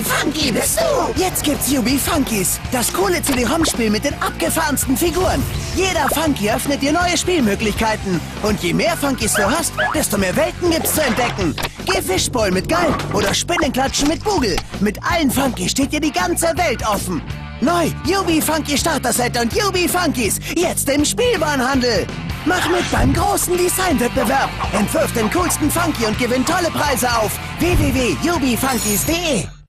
Yubi funky bist du? Jetzt gibt's Yubi Funkies, das coole CD-ROM-Spiel mit den abgefahrensten Figuren. Jeder Funky öffnet dir neue Spielmöglichkeiten. Und je mehr Funkies du hast, desto mehr Welten gibt's zu entdecken. Geh Fischbowl mit Gall oder Spinnenklatschen mit Bugel. Mit allen Funkies steht dir die ganze Welt offen. Neu, Yubi Funky Starter-Set und Yubi Funkies. Jetzt im Spielwarenhandel. Mach mit beim großen Designwettbewerb. Entwirf den coolsten Funky und gewinn tolle Preise auf www.yubifunkies.de.